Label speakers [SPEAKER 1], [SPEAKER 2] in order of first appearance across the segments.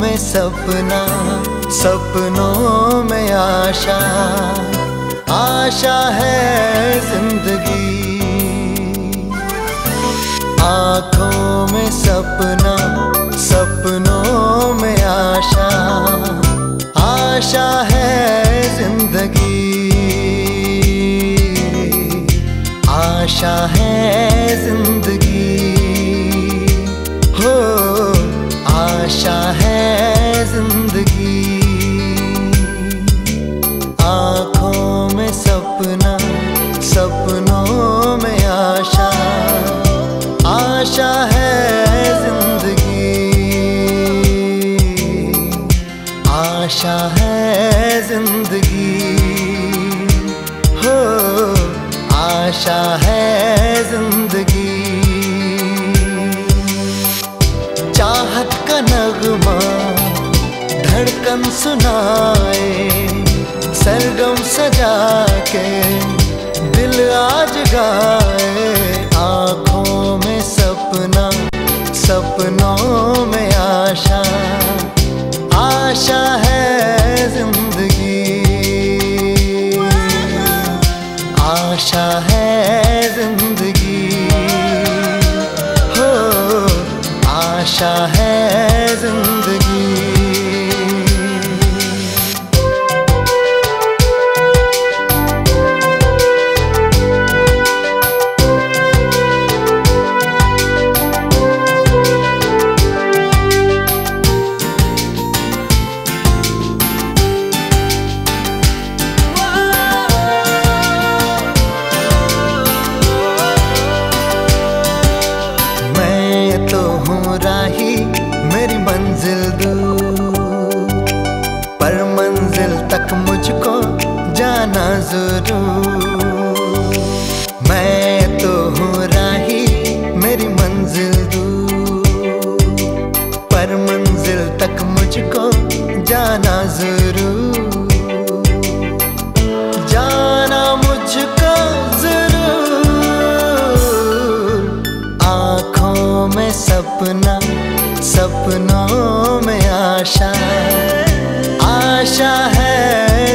[SPEAKER 1] में सपना, सपनों में आशा। आशा है ज़िंदगी। आँखों में सपना, सपनों में आशा। आशा है ज़िंदगी। आशा है आशा है ज़िंदगी। आँखों में सपना, सपनों में आशा। आशा है ज़िंदगी। आशा है ज़िंदगी। हो, आशा है धड़कन सुनाए, सरगम सजा के दिल आज गाए। आँखों में सपना, सपनों में आशा आशा है ज़िंदगी। आशा है ज़िंदगी। जाना ज़रूर। जाना मुझको ज़रूर। आँखों में सपना, सपनों में आशा। आशा है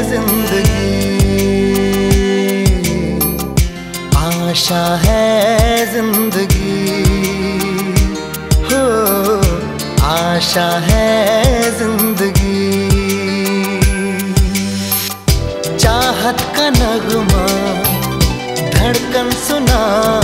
[SPEAKER 1] ज़िंदगी। आशा है ज़िंदगी। हो, आशा है धड़कन सुनाए